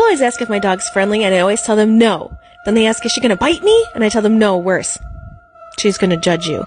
People always ask if my dog's friendly, and I always tell them no. Then they ask, is she gonna bite me? And I tell them no, worse. She's gonna judge you.